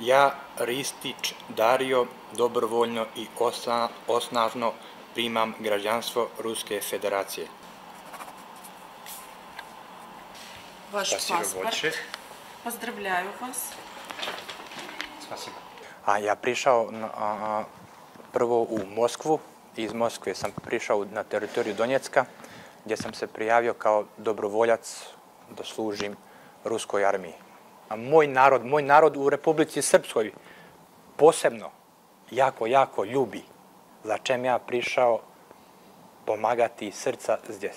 Ja, Ristić Dario, dobrovoljno i osnažno primam građanstvo Ruske federacije. Ваш Спасибо паспорт. большое. Поздравляю вас. Спасибо. A ja prišao na, a, a, prvo u Moskvu, iz Moskve sam prišao na teritoriju Donjecka, gdje sam se prijavio kao dobrovoljac da služim ruskoj armiji. A moj narod, moj narod u Republici Srpskoj posebno jako, jako ljubi, za čem ja prišao pomagati srca zdjes.